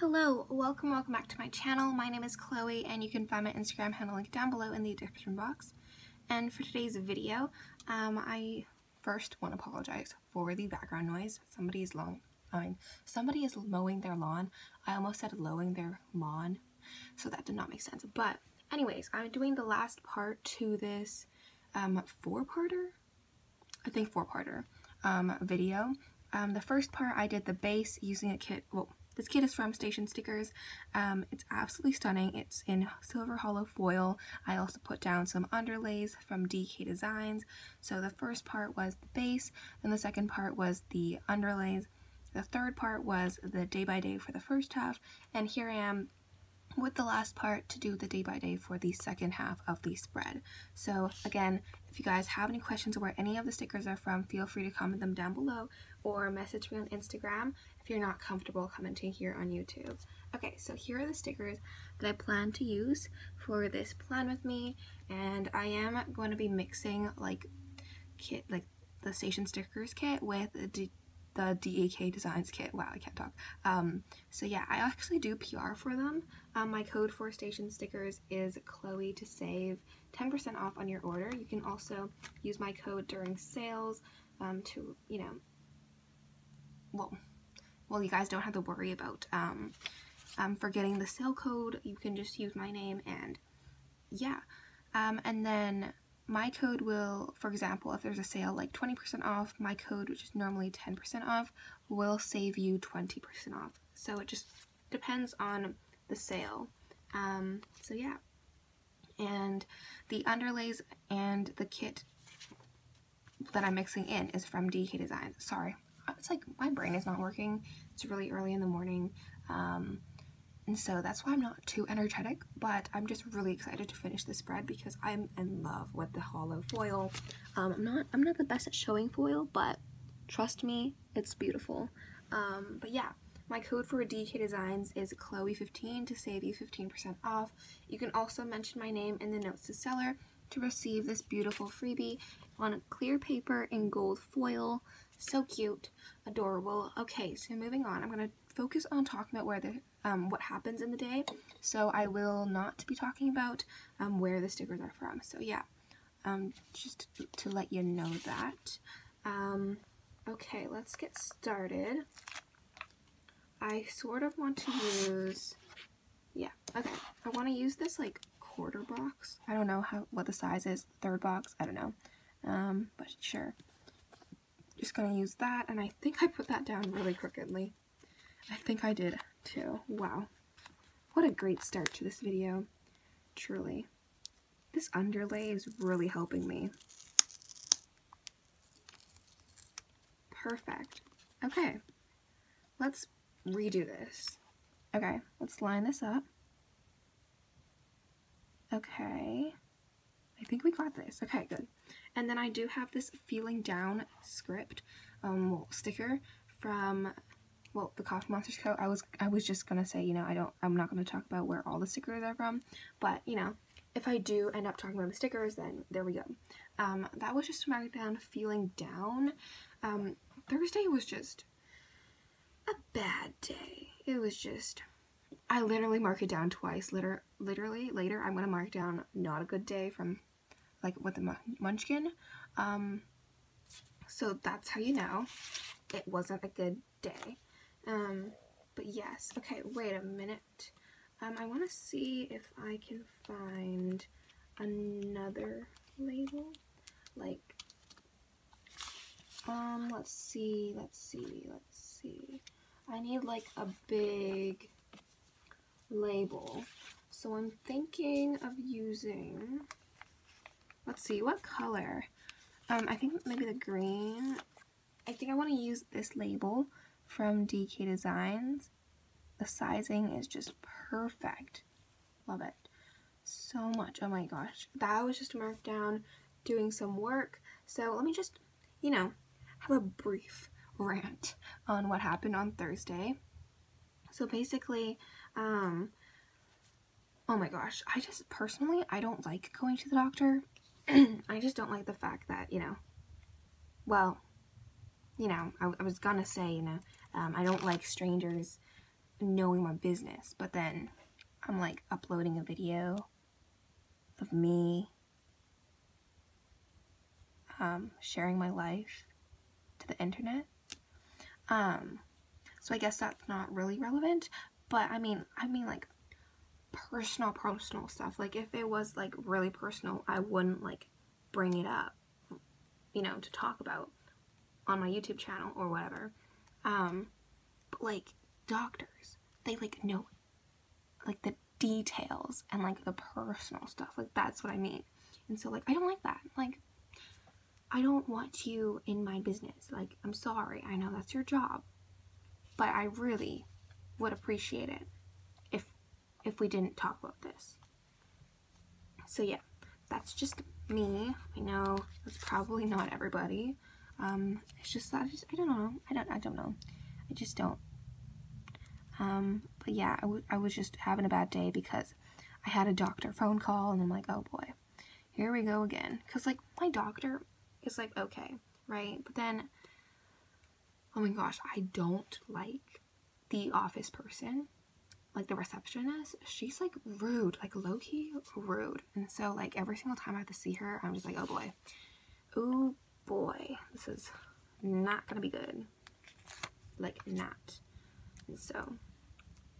Hello, welcome, welcome back to my channel. My name is Chloe and you can find my Instagram handle link down below in the description box. And for today's video, um, I first want to apologize for the background noise. Somebody is long, I mean, somebody is mowing their lawn. I almost said lowing their lawn, so that did not make sense. But anyways, I'm doing the last part to this um, four-parter, I think four-parter um, video. Um, the first part I did the base using a kit, well, this kit is from Station Stickers. Um, it's absolutely stunning. It's in silver hollow foil. I also put down some underlays from DEK Designs. So the first part was the base, then the second part was the underlays. The third part was the day by day for the first half, and here I am with the last part to do the day by day for the second half of the spread. So again, if you guys have any questions where any of the stickers are from, feel free to comment them down below or message me on Instagram if you're not comfortable commenting here on YouTube. Okay, so here are the stickers that I plan to use for this plan with me, and I am going to be mixing like kit, like the station stickers kit with the DEK Designs kit. Wow, I can't talk. Um, so yeah, I actually do PR for them. Um, my code for station stickers is Chloe to save 10% off on your order. You can also use my code during sales um, to, you know, well, well, you guys don't have to worry about um, um, forgetting the sale code. You can just use my name and yeah. Um, and then my code will, for example, if there's a sale like 20% off, my code, which is normally 10% off, will save you 20% off. So it just depends on the sale. Um, so yeah. And the underlays and the kit that I'm mixing in is from DEK Design. Sorry, it's like my brain is not working. It's really early in the morning. Um, and so that's why I'm not too energetic, but I'm just really excited to finish this spread because I'm in love with the hollow foil. Um, I'm not I'm not the best at showing foil, but trust me, it's beautiful. Um, but yeah, my code for DEK Designs is Chloe15 to save you 15% off. You can also mention my name in the notes to seller to receive this beautiful freebie on clear paper in gold foil. So cute, adorable. Okay, so moving on, I'm going to focus on talking about where the um, what happens in the day. So I will not be talking about um, where the stickers are from. So yeah, um, just to let you know that. Um, okay, let's get started. I sort of want to use, yeah, okay. I want to use this like quarter box. I don't know how what the size is, third box, I don't know. Um, but sure. Just gonna use that, and I think I put that down really crookedly. I think I did too. Wow. What a great start to this video. Truly. This underlay is really helping me. Perfect. Okay. Let's redo this. Okay, let's line this up. Okay. I think we got this. Okay, good. And then I do have this Feeling Down script um, sticker from well, the Coffee Monsterz Co. I was I was just gonna say, you know, I don't I'm not gonna talk about where all the stickers are from, but you know, if I do end up talking about the stickers, then there we go. Um, that was just mark down feeling down. Um, Thursday was just a bad day. It was just I literally mark it down twice. Liter literally later I'm gonna mark down not a good day from like with the munchkin. Um, so that's how you know it wasn't a good day. Um, but yes, okay, wait a minute. Um, I want to see if I can find another label. Like, um, let's see, let's see, let's see. I need like a big label. So I'm thinking of using, let's see, what color? Um, I think maybe the green. I think I want to use this label from DEK Designs. The sizing is just perfect. Love it so much. Oh my gosh. That was just marked down doing some work. So let me just, you know, have a brief rant on what happened on Thursday. So basically, um, oh my gosh, I just personally, I don't like going to the doctor. I just don't like the fact that, you know, well, you know, I, I was gonna say, you know, um, I don't like strangers knowing my business, but then I'm like uploading a video of me um, sharing my life to the internet. Um, so I guess that's not really relevant, but I mean, I mean like personal, personal stuff. Like if it was like really personal, I wouldn't like bring it up, you know, to talk about on my YouTube channel or whatever. Um, but like doctors, they like know like the details and like the personal stuff. Like that's what I mean. And so like I don't like that. Like I don't want you in my business. Like I'm sorry. I know that's your job. But I really would appreciate it if if we didn't talk about this. So yeah, that's just me. I know that's probably not everybody. Um, it's just I just I don't know. I don't I don't know. I just don't. Um, but yeah, I, I was just having a bad day because I had a doctor phone call and I'm like, oh boy, here we go again. Cause like my doctor is like okay, right? But then, oh my gosh, I don't like the office person, like the receptionist. She's like rude, like low key rude. And so like every single time I have to see her, I'm just like, oh boy, oh boy, this is not gonna be good. Like not. So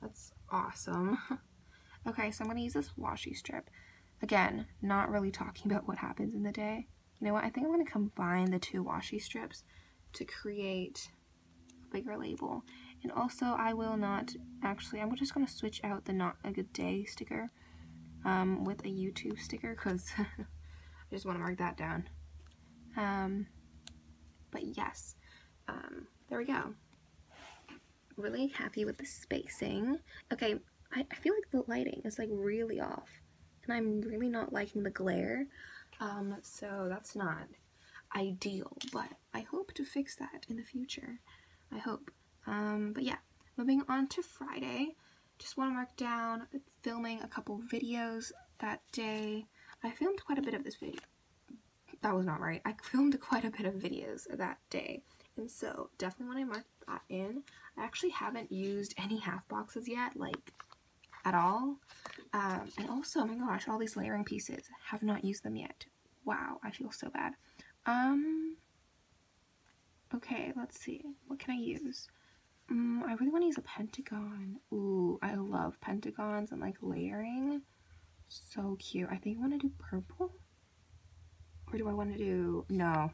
that's awesome. okay, so I'm gonna use this washi strip. Again, not really talking about what happens in the day. You know what? I think I'm going to combine the two washi strips to create a bigger label. And also, I will not, actually, I'm just going to switch out the not a good day sticker um, with a YouTube sticker because I just want to mark that down. Um, but yes, um, there we go. Really happy with the spacing. Okay, I, I feel like the lighting is like really off. And I'm really not liking the glare. Um, so that's not ideal, but I hope to fix that in the future. I hope. Um, but yeah, moving on to Friday. Just want to mark down filming a couple videos that day. I filmed quite a bit of this video. That was not right. I filmed quite a bit of videos that day. And so definitely want to mark that in. I actually haven't used any half boxes yet, like at all. Um, and also, oh my gosh, all these layering pieces, have not used them yet. Wow, I feel so bad. Um, okay, let's see. What can I use? Um, I really want to use a pentagon. Ooh, I love pentagons and like layering. So cute. I think I want to do purple. Do I want to do, no,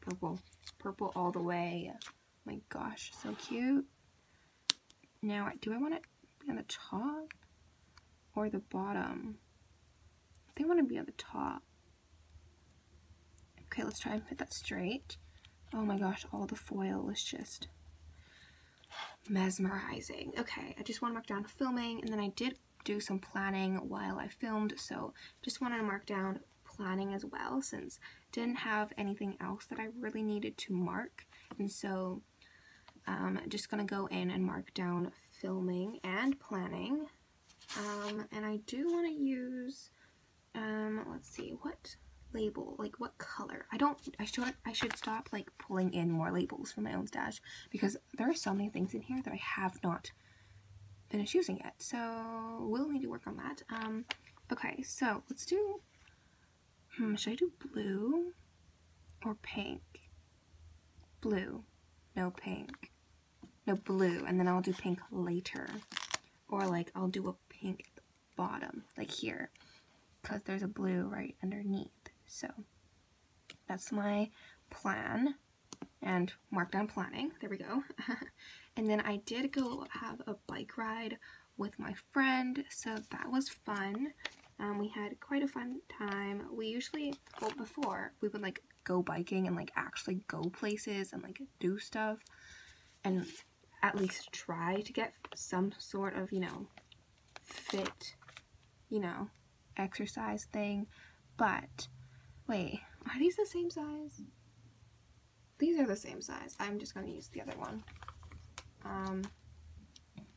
purple. Purple all the way. Oh my gosh, so cute. Now, do I want it be on the top? or the bottom. I think I want to be on the top. Okay, let's try and put that straight. Oh my gosh, all the foil is just mesmerizing. Okay, I just want to mark down filming, and then I did do some planning while I filmed, so just wanted to mark down planning as well, since didn't have anything else that I really needed to mark, and so um, just gonna go in and mark down filming and planning. Um, and I do want to use, um, let's see, what label, like what color. I don't, I should, I should stop like pulling in more labels from my own stash because there are so many things in here that I have not finished using yet. So we'll need to work on that. Um, okay, so let's do, hmm, should I do blue or pink? Blue, no pink, no blue, and then I'll do pink later. Or like I'll do a pink at the bottom, like here, because there's a blue right underneath. So that's my plan and mark down planning. There we go. and then I did go have a bike ride with my friend, so that was fun. Um, we had quite a fun time. We usually, well, before, we would like go biking and like actually go places and like do stuff and at least try to get some sort of, you know, fit, you know, exercise thing. But, wait, are these the same size? These are the same size. I'm just going to use the other one. Um,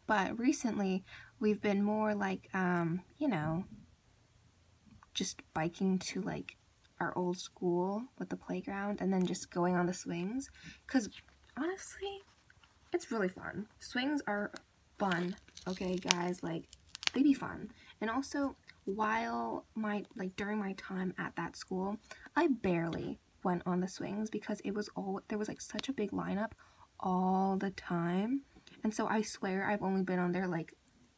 but recently, we've been more like, um, you know, just biking to like our old school with the playground and then just going on the swings. Because honestly, it's really fun. Swings are fun, okay, guys? Like, they'd be fun. And also, while my, like, during my time at that school, I barely went on the swings because it was all, there was, like, such a big lineup all the time. And so I swear I've only been on there, like,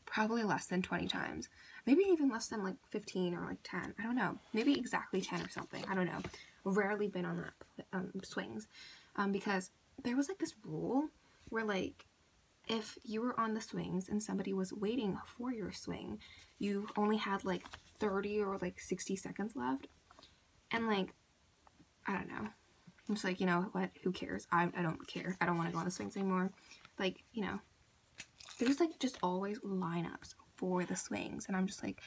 probably less than 20 times. Maybe even less than, like, 15 or, like, 10. I don't know. Maybe exactly 10 or something. I don't know. Rarely been on that um, swings. Um, because there was, like, this rule where, like, if you were on the swings and somebody was waiting for your swing, you only had like 30 or like 60 seconds left. And like, I don't know. I'm just like, you know what? Who cares? I, I don't care. I don't want to go on the swings anymore. Like, you know, there's like just always lineups for the swings. And I'm just like,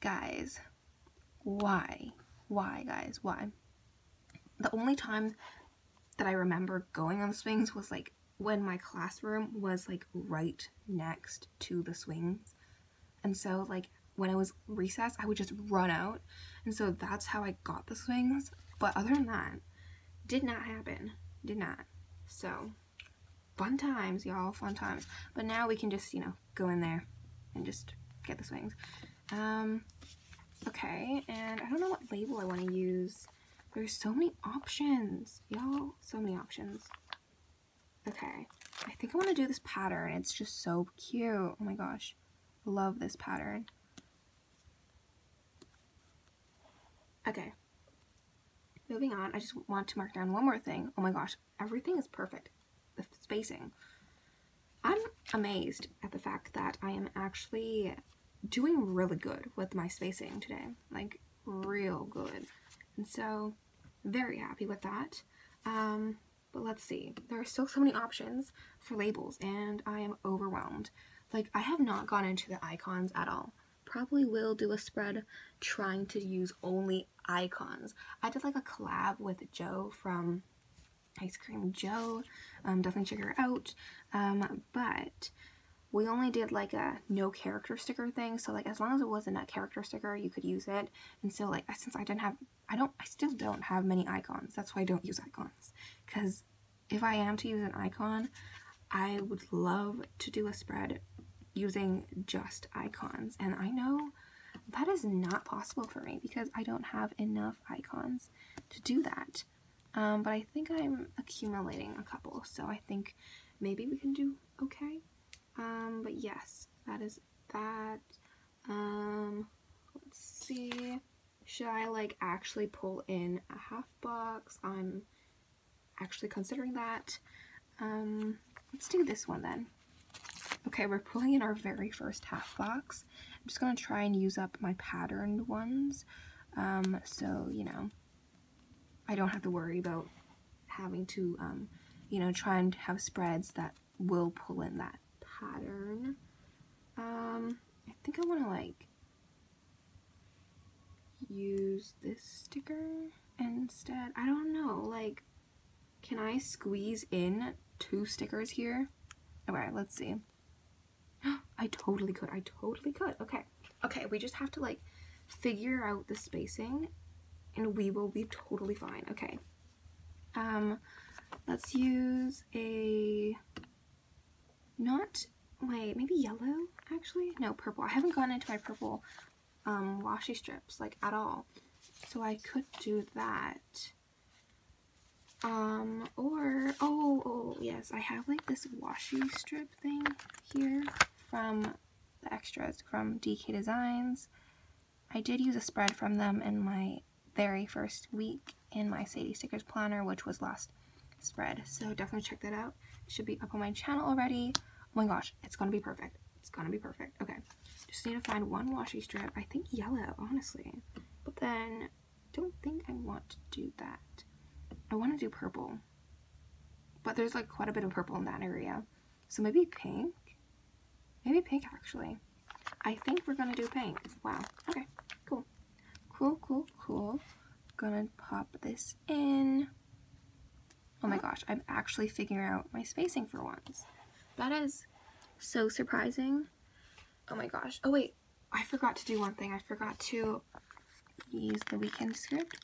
guys, why? Why, guys? Why? The only time that I remember going on the swings was like when my classroom was like right next to the swings. And so like when I was recess, I would just run out. And so that's how I got the swings. But other than that, did not happen. Did not. So fun times, y'all, fun times. But now we can just, you know, go in there and just get the swings. Um, okay, and I don't know what label I want to use. There's so many options, y'all, so many options. Okay, I think I want to do this pattern. It's just so cute. Oh my gosh, love this pattern. Okay, moving on, I just want to mark down one more thing. Oh my gosh, everything is perfect. The spacing. I'm amazed at the fact that I am actually doing really good with my spacing today. Like, real good. And so, very happy with that. Um, but let's see. There are still so many options for labels and I am overwhelmed. Like I have not gone into the icons at all. Probably will do a spread trying to use only icons. I did like a collab with Joe from Ice Cream Joe. Um, definitely check her out. Um, but we only did like a no character sticker thing. So like as long as it wasn't a character sticker you could use it. And so like since I didn't have I don't I still don't have many icons. That's why I don't use icons. Because if I am to use an icon I would love to do a spread using just icons. And I know that is not possible for me because I don't have enough icons to do that um, but I think I'm accumulating a couple so I think maybe we can do okay um, but yes, that is that. Um, let's see. Should I like actually pull in a half box? I'm actually considering that. Um, let's do this one then. Okay, we're pulling in our very first half box. I'm just to try and use up my patterned ones. Um, so, you know, I don't have to worry about having to, um, you know, try and have spreads that will pull in that pattern. Um, I think I want to like use this sticker instead. I don't know, like, can I squeeze in two stickers here? Okay, let's see. I totally could. I totally could. Okay. Okay, we just have to like figure out the spacing and we will be totally fine. Okay. Um, let's use a not, wait, maybe yellow, actually? No, purple. I haven't gone into my purple um, washi strips, like, at all. So I could do that. Um, or, oh, oh, yes, I have, like, this washi strip thing here from the extras from DEK Designs. I did use a spread from them in my very first week in my Sadie Stickers Planner, which was last spread. So definitely check that out. It should be up on my channel already. Oh my gosh, it's gonna be perfect. It's gonna be perfect. Okay, just need to find one washi strip. I think yellow, honestly. But then, don't think I want to do that. I want to do purple. But there's like quite a bit of purple in that area. So maybe pink? Maybe pink, actually. I think we're gonna do pink. Wow, okay, cool. Cool, cool, cool. Gonna pop this in. Oh my gosh, I'm actually figuring out my spacing for once. That is so surprising. Oh my gosh. Oh wait, I forgot to do one thing. I forgot to use the weekend script.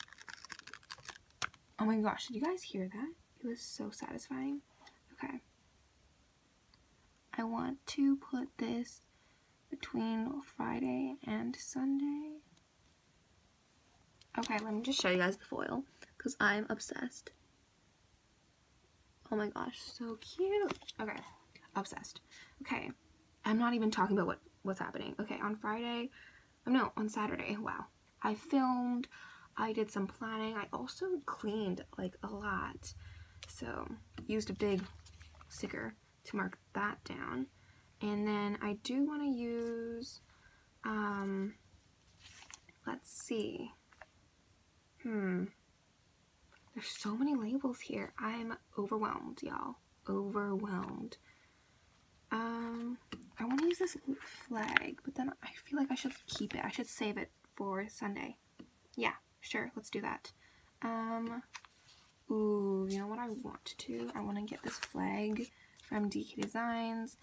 Oh my gosh, did you guys hear that? It was so satisfying. Okay. I want to put this between Friday and Sunday. Okay, let me just show you guys the foil because I'm obsessed. Oh my gosh, so cute. Okay, obsessed. Okay, I'm not even talking about what, what's happening. Okay, on Friday, oh no, on Saturday, wow. I filmed, I did some planning. I also cleaned like a lot. So used a big sticker to mark that down. And then I do want to use, um, let's see. Hmm. There's so many labels here. I'm overwhelmed, y'all. Overwhelmed. Um, I want to use this flag, but then I feel like I should keep it. I should save it for Sunday. Yeah, sure, let's do that. Um, ooh, you know what I want to do? I want to get this flag from DEK Designs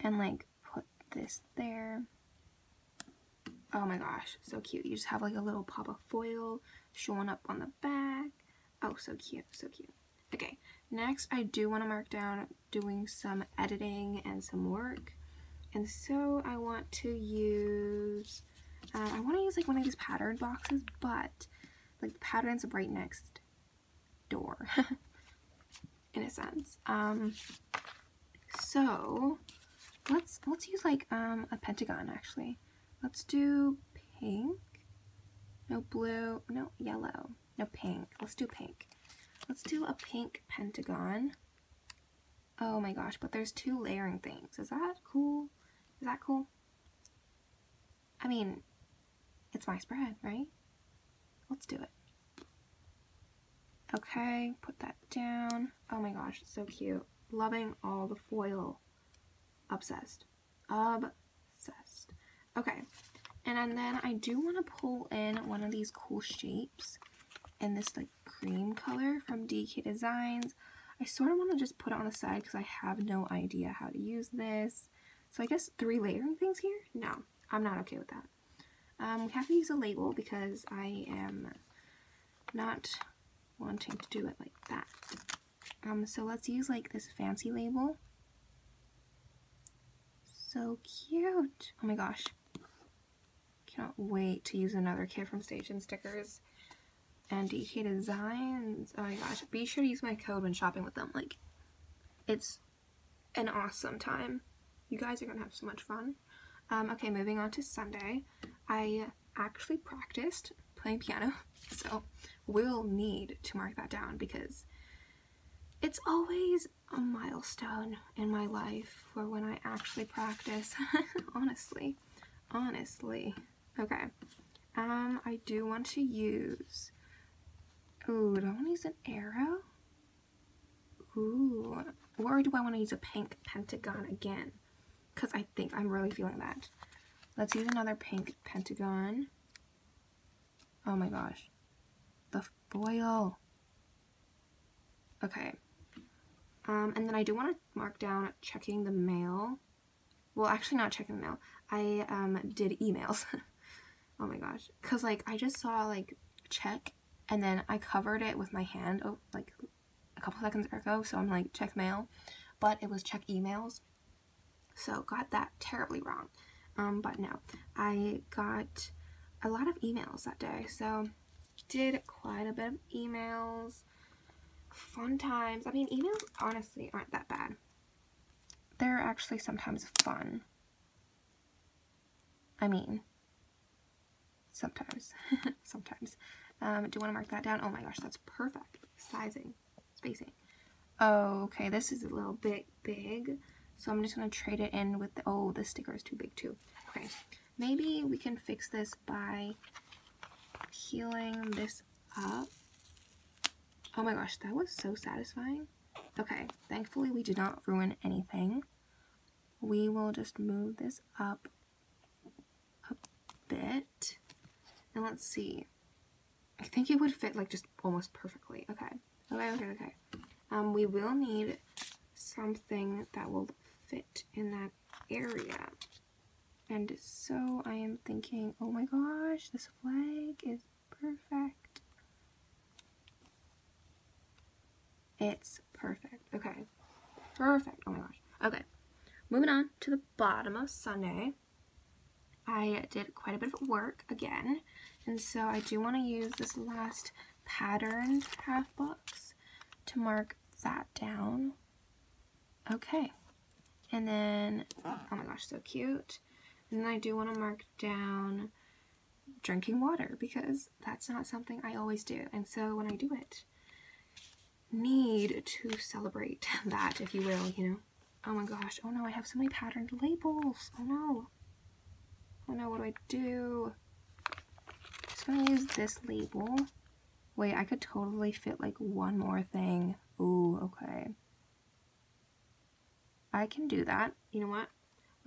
and like put this there. Oh my gosh, so cute. You just have like a little pop of foil showing up on the back. Oh, so cute, so cute. Okay, next I do want to mark down doing some editing and some work. And so I want to use, uh, I want to use like one of these pattern boxes, but like the pattern's right next door, in a sense. Um, so let's, let's use like um, a pentagon actually. Let's do pink, no blue, no yellow, no pink. Let's do pink. Let's do a pink pentagon. Oh my gosh, but there's two layering things. Is that cool? Is that cool? I mean, it's my spread, right? Let's do it. Okay, put that down. Oh my gosh, so cute. Loving all the foil. Obsessed. Obsessed. Okay, and then I do want to pull in one of these cool shapes in this like cream color from DEK Designs. I sort of want to just put it on the side because I have no idea how to use this. So I guess three layering things here? No, I'm not okay with that. Um, we have to use a label because I am not wanting to do it like that. Um, so let's use like this fancy label. So cute. Oh my gosh. Cannot wait to use another kit from Station Stickers and DEK Designs. Oh my gosh. Be sure to use my code when shopping with them. Like, it's an awesome time. You guys are to have so much fun. Um, okay, moving on to Sunday. I actually practiced playing piano, so we'll need to mark that down because it's always a milestone in my life for when I actually practice. honestly, honestly. Okay, um, I do want to use, ooh, do I want to use an arrow? Ooh, or do I want to use a pink pentagon again? because I think I'm really feeling that. Let's use another pink pentagon. Oh my gosh. The foil. Okay. Um, and then I do want to mark down checking the mail. Well, actually not checking the mail. I um, did emails. oh my gosh. Because, like, I just saw, like, check, and then I covered it with my hand, oh, like, a couple seconds ago. So I'm like, check mail. But it was check emails. So got that terribly wrong. Um, but no, I got a lot of emails that day. So did quite a bit of emails. Fun times. I mean, emails honestly aren't that bad. They're actually sometimes fun. I mean, sometimes. sometimes. Um, do you want to mark that down? Oh my gosh, that's perfect. Sizing, spacing. Okay, this is a little bit big. So I'm just going to trade it in with the, oh, this sticker is too big too. Okay, maybe we can fix this by peeling this up. Oh my gosh, that was so satisfying. Okay, thankfully we did not ruin anything. We will just move this up a bit. And let's see. I think it would fit like just almost perfectly. Okay, okay, okay, okay. Um, we will need something that will fit in that area. And so I am thinking, oh my gosh, this flag is perfect. It's perfect. Okay. Perfect. Oh my gosh. Okay. moving on to the bottom of Sunday. I did quite a bit of work again, and so I do want to use this last patterned half box to mark that down. Okay, and then, oh my gosh, so cute. And then I do want to mark down drinking water because that's not something I always do. And so when I do it, need to celebrate that, if you will, you know. Oh my gosh, oh no, I have so many patterned labels. Oh no. Oh no, what do I do? Just gonna use this label. Wait, I could totally fit like one more thing. Ooh, okay. I can do that. You know what?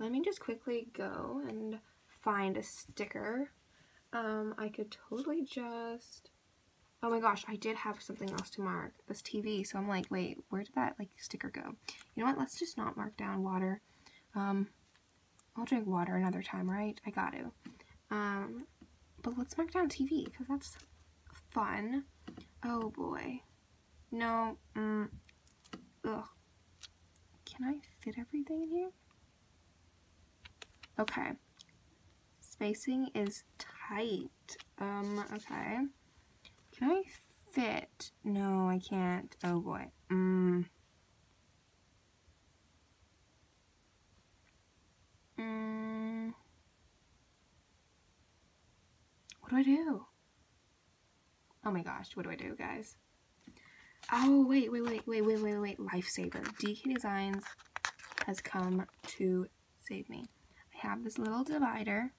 Let me just quickly go and find a sticker. Um, I could totally just... Oh my gosh, I did have something else to mark. This TV. So I'm like, wait, where did that like sticker go? You know what? Let's just not mark down water. Um, I'll drink water another time, right? I got to. Um, but let's mark down TV because that's fun. Oh boy. No. Mm, ugh. Can I fit everything in here? Okay. Spacing is tight. Um, okay. Can I fit? No, I can't. Oh boy. Mm. What do I do? Oh my gosh, what do I do, guys? Oh, wait, wait, wait, wait, wait, wait, wait. Lifesaver. DEK Designs has come to save me. I have this little divider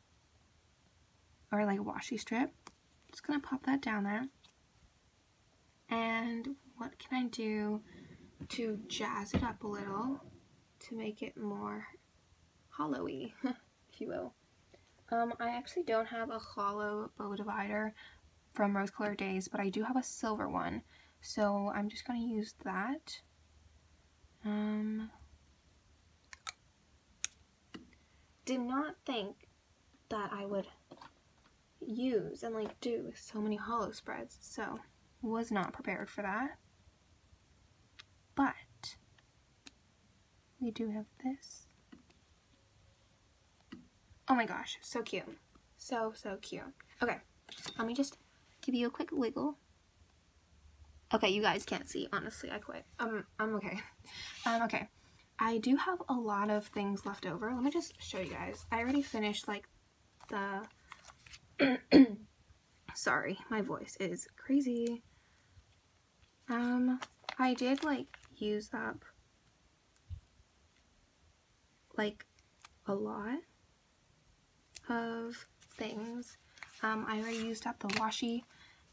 or like a washi strip. Just gonna pop that down there. And what can I do to jazz it up a little to make it more hollowy, if you will. Um, I actually don't have a hollow bow divider from Rose Colored Days, but I do have a silver one. So I'm just going to use that. Um, did not think that I would use and like do so many hollow spreads. So was not prepared for that. But we do have this. Oh my gosh, so cute. So, so cute. Okay, let me just give you a quick wiggle. Okay, you guys can't see. Honestly, I quit. Um, I'm okay. Um, okay. I do have a lot of things left over. Let me just show you guys. I already finished, like, the... Sorry, my voice is crazy. Um, I did, like, use up, like, a lot of things. Um, I already used up the washi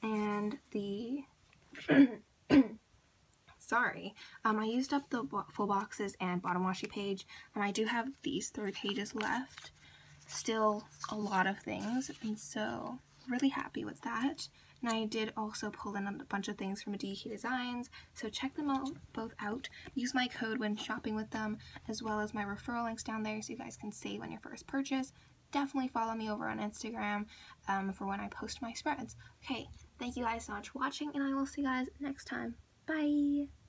and the sorry. Um, I used up the full boxes and bottom washi page and I do have these three pages left. Still a lot of things and so really happy with that. And I did also pull in a bunch of things from DEK Designs so check them both out. Use my code when shopping with them as well as my referral links down there so you guys can save on your first purchase definitely follow me over on Instagram um, for when I post my spreads okay Thank you guys so much for watching, and I will see you guys next time. Bye!